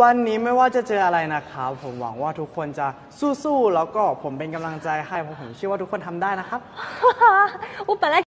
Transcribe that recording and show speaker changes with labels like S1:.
S1: วันนี้ไม่ว่าจะเจออะไรนะครับ ผมหวังว่าทุกคนจะสู้ๆ แล้วก็ผมเป็นกำลังใจให้เพราะผมเชื่อว่าทุกคนทำได้นะครับ
S2: 我本来